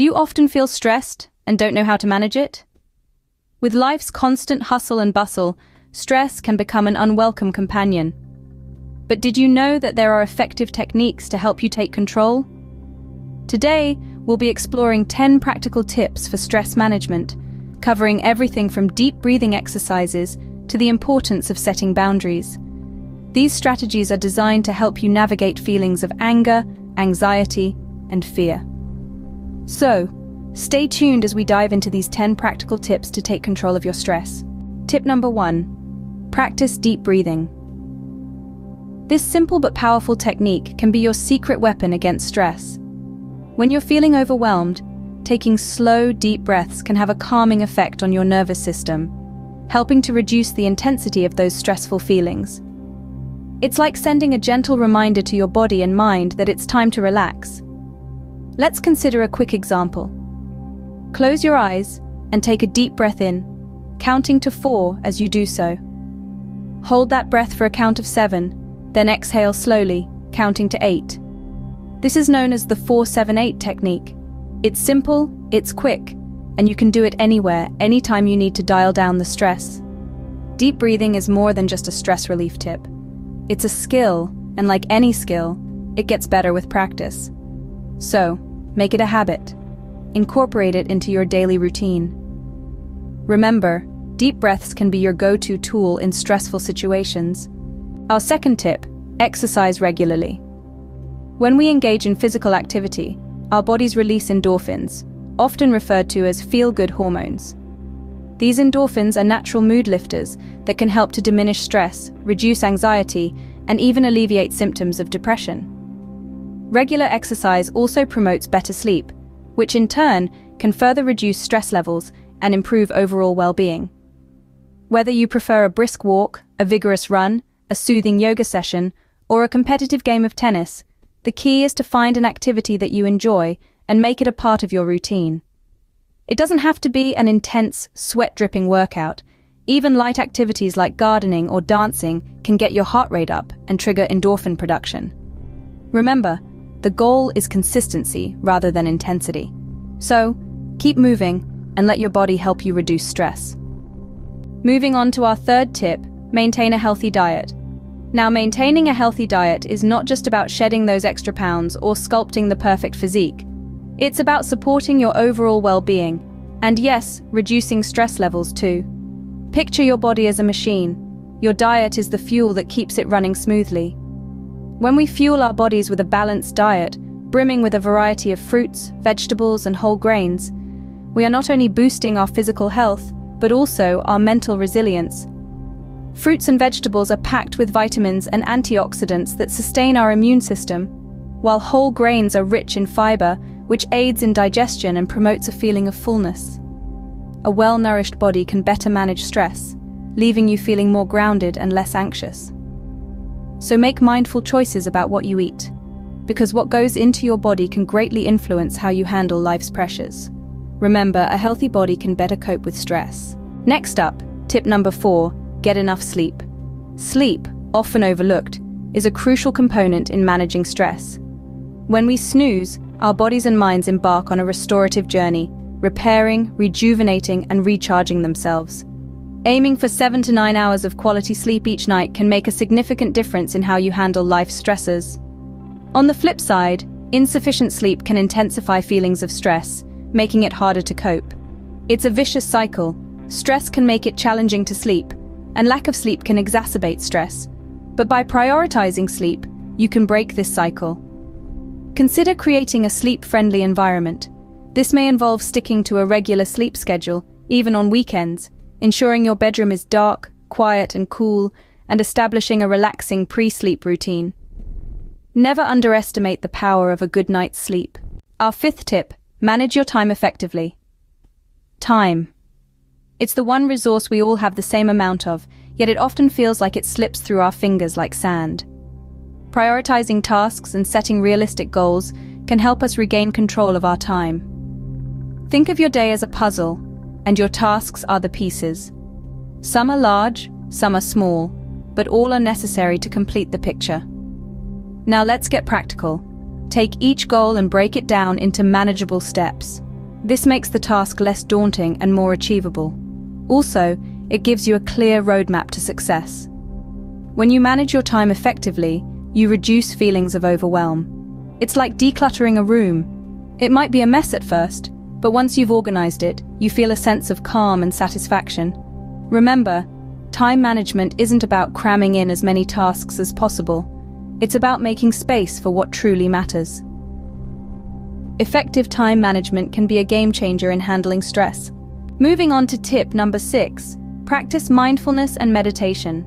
Do you often feel stressed and don't know how to manage it? With life's constant hustle and bustle, stress can become an unwelcome companion. But did you know that there are effective techniques to help you take control? Today, we'll be exploring 10 practical tips for stress management, covering everything from deep breathing exercises to the importance of setting boundaries. These strategies are designed to help you navigate feelings of anger, anxiety, and fear. So, stay tuned as we dive into these 10 practical tips to take control of your stress. Tip number one, practice deep breathing. This simple but powerful technique can be your secret weapon against stress. When you're feeling overwhelmed, taking slow, deep breaths can have a calming effect on your nervous system, helping to reduce the intensity of those stressful feelings. It's like sending a gentle reminder to your body and mind that it's time to relax. Let's consider a quick example. Close your eyes and take a deep breath in, counting to four as you do so. Hold that breath for a count of seven, then exhale slowly, counting to eight. This is known as the 478 technique. It's simple, it's quick, and you can do it anywhere, anytime you need to dial down the stress. Deep breathing is more than just a stress relief tip. It's a skill, and like any skill, it gets better with practice. So, make it a habit. Incorporate it into your daily routine. Remember, deep breaths can be your go-to tool in stressful situations. Our second tip, exercise regularly. When we engage in physical activity, our bodies release endorphins, often referred to as feel-good hormones. These endorphins are natural mood lifters that can help to diminish stress, reduce anxiety, and even alleviate symptoms of depression. Regular exercise also promotes better sleep, which in turn can further reduce stress levels and improve overall well-being. Whether you prefer a brisk walk, a vigorous run, a soothing yoga session, or a competitive game of tennis, the key is to find an activity that you enjoy and make it a part of your routine. It doesn't have to be an intense, sweat-dripping workout. Even light activities like gardening or dancing can get your heart rate up and trigger endorphin production. Remember, the goal is consistency rather than intensity. So, keep moving and let your body help you reduce stress. Moving on to our third tip, maintain a healthy diet. Now, maintaining a healthy diet is not just about shedding those extra pounds or sculpting the perfect physique. It's about supporting your overall well-being, and yes, reducing stress levels too. Picture your body as a machine. Your diet is the fuel that keeps it running smoothly. When we fuel our bodies with a balanced diet, brimming with a variety of fruits, vegetables, and whole grains, we are not only boosting our physical health, but also our mental resilience, Fruits and vegetables are packed with vitamins and antioxidants that sustain our immune system, while whole grains are rich in fiber, which aids in digestion and promotes a feeling of fullness. A well-nourished body can better manage stress, leaving you feeling more grounded and less anxious. So make mindful choices about what you eat, because what goes into your body can greatly influence how you handle life's pressures. Remember, a healthy body can better cope with stress. Next up, tip number four, get enough sleep. Sleep, often overlooked, is a crucial component in managing stress. When we snooze, our bodies and minds embark on a restorative journey, repairing, rejuvenating, and recharging themselves. Aiming for 7 to 9 hours of quality sleep each night can make a significant difference in how you handle life's stresses. On the flip side, insufficient sleep can intensify feelings of stress, making it harder to cope. It's a vicious cycle. Stress can make it challenging to sleep, and lack of sleep can exacerbate stress. But by prioritizing sleep, you can break this cycle. Consider creating a sleep-friendly environment. This may involve sticking to a regular sleep schedule, even on weekends, ensuring your bedroom is dark, quiet and cool, and establishing a relaxing pre-sleep routine. Never underestimate the power of a good night's sleep. Our fifth tip, manage your time effectively. Time. It's the one resource we all have the same amount of, yet it often feels like it slips through our fingers like sand. Prioritizing tasks and setting realistic goals can help us regain control of our time. Think of your day as a puzzle, and your tasks are the pieces. Some are large, some are small, but all are necessary to complete the picture. Now let's get practical. Take each goal and break it down into manageable steps. This makes the task less daunting and more achievable. Also, it gives you a clear roadmap to success. When you manage your time effectively, you reduce feelings of overwhelm. It's like decluttering a room. It might be a mess at first, but once you've organized it, you feel a sense of calm and satisfaction. Remember, time management isn't about cramming in as many tasks as possible. It's about making space for what truly matters. Effective time management can be a game changer in handling stress. Moving on to tip number six, practice mindfulness and meditation.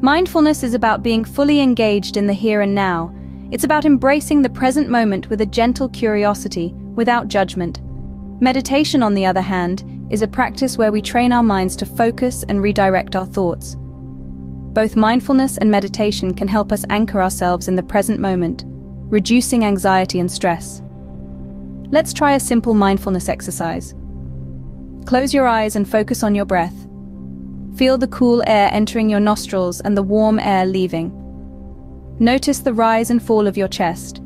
Mindfulness is about being fully engaged in the here and now. It's about embracing the present moment with a gentle curiosity, without judgment. Meditation, on the other hand, is a practice where we train our minds to focus and redirect our thoughts. Both mindfulness and meditation can help us anchor ourselves in the present moment, reducing anxiety and stress. Let's try a simple mindfulness exercise. Close your eyes and focus on your breath. Feel the cool air entering your nostrils and the warm air leaving. Notice the rise and fall of your chest.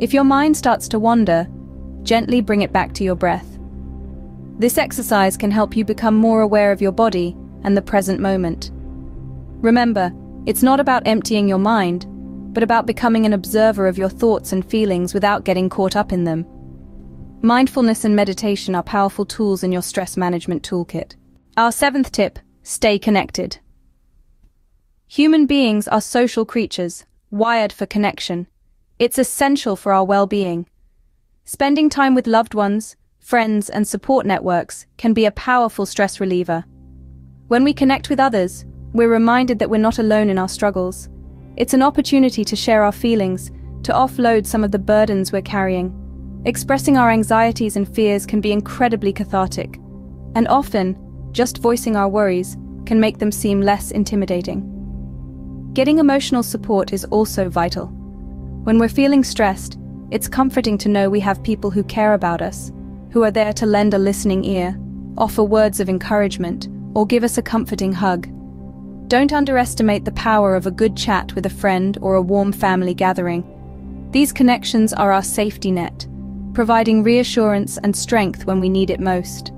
If your mind starts to wander, Gently bring it back to your breath. This exercise can help you become more aware of your body and the present moment. Remember, it's not about emptying your mind, but about becoming an observer of your thoughts and feelings without getting caught up in them. Mindfulness and meditation are powerful tools in your stress management toolkit. Our seventh tip, stay connected. Human beings are social creatures, wired for connection. It's essential for our well-being. Spending time with loved ones, friends, and support networks can be a powerful stress reliever. When we connect with others, we're reminded that we're not alone in our struggles. It's an opportunity to share our feelings, to offload some of the burdens we're carrying. Expressing our anxieties and fears can be incredibly cathartic, and often, just voicing our worries can make them seem less intimidating. Getting emotional support is also vital. When we're feeling stressed, it's comforting to know we have people who care about us, who are there to lend a listening ear, offer words of encouragement, or give us a comforting hug. Don't underestimate the power of a good chat with a friend or a warm family gathering. These connections are our safety net, providing reassurance and strength when we need it most.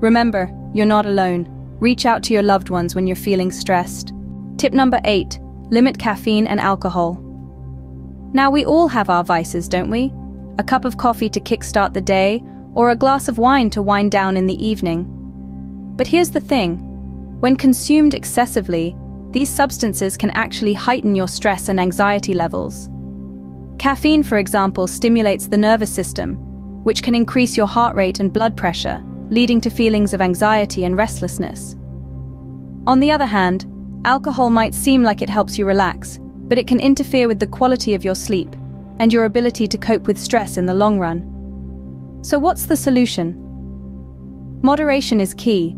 Remember, you're not alone. Reach out to your loved ones when you're feeling stressed. Tip number 8. Limit caffeine and alcohol. Now, we all have our vices, don't we? A cup of coffee to kickstart the day, or a glass of wine to wind down in the evening. But here's the thing when consumed excessively, these substances can actually heighten your stress and anxiety levels. Caffeine, for example, stimulates the nervous system, which can increase your heart rate and blood pressure, leading to feelings of anxiety and restlessness. On the other hand, alcohol might seem like it helps you relax, but it can interfere with the quality of your sleep and your ability to cope with stress in the long run. So what's the solution? Moderation is key.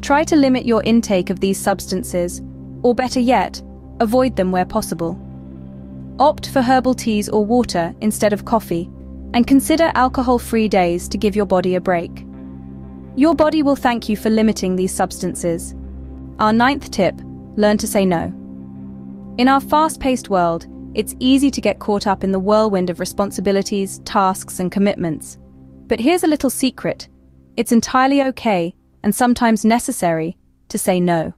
Try to limit your intake of these substances, or better yet, avoid them where possible. Opt for herbal teas or water instead of coffee, and consider alcohol-free days to give your body a break. Your body will thank you for limiting these substances. Our ninth tip, learn to say no. In our fast-paced world, it's easy to get caught up in the whirlwind of responsibilities, tasks, and commitments. But here's a little secret. It's entirely okay, and sometimes necessary, to say no.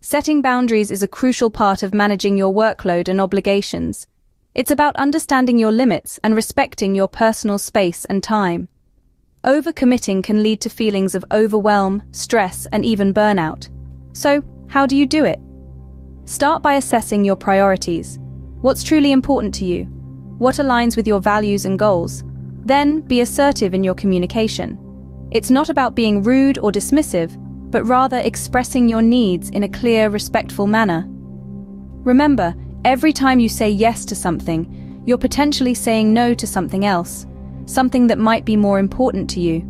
Setting boundaries is a crucial part of managing your workload and obligations. It's about understanding your limits and respecting your personal space and time. Overcommitting can lead to feelings of overwhelm, stress, and even burnout. So, how do you do it? Start by assessing your priorities. What's truly important to you? What aligns with your values and goals? Then be assertive in your communication. It's not about being rude or dismissive, but rather expressing your needs in a clear, respectful manner. Remember, every time you say yes to something, you're potentially saying no to something else, something that might be more important to you.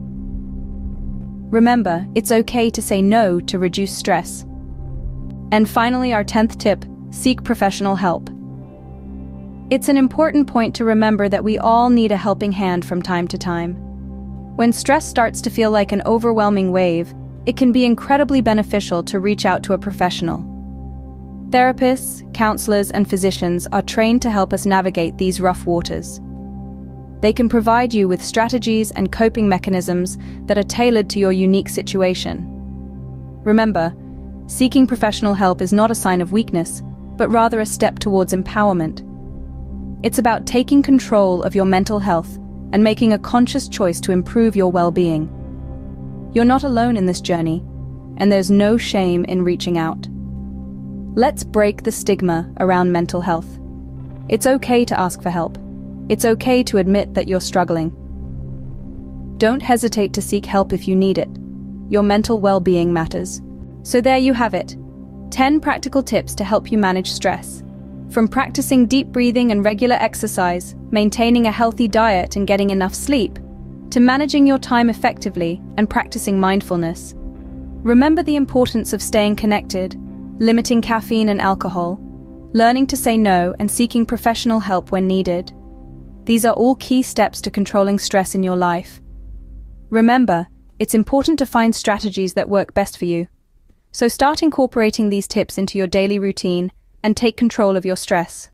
Remember, it's okay to say no to reduce stress. And finally, our 10th tip, seek professional help. It's an important point to remember that we all need a helping hand from time to time. When stress starts to feel like an overwhelming wave, it can be incredibly beneficial to reach out to a professional. Therapists, counselors, and physicians are trained to help us navigate these rough waters. They can provide you with strategies and coping mechanisms that are tailored to your unique situation. Remember, seeking professional help is not a sign of weakness, but rather a step towards empowerment. It's about taking control of your mental health and making a conscious choice to improve your well-being. You're not alone in this journey, and there's no shame in reaching out. Let's break the stigma around mental health. It's okay to ask for help. It's okay to admit that you're struggling. Don't hesitate to seek help if you need it. Your mental well-being matters. So there you have it. 10 practical tips to help you manage stress. From practicing deep breathing and regular exercise, maintaining a healthy diet and getting enough sleep, to managing your time effectively and practicing mindfulness. Remember the importance of staying connected, limiting caffeine and alcohol, learning to say no and seeking professional help when needed. These are all key steps to controlling stress in your life. Remember, it's important to find strategies that work best for you. So start incorporating these tips into your daily routine and take control of your stress.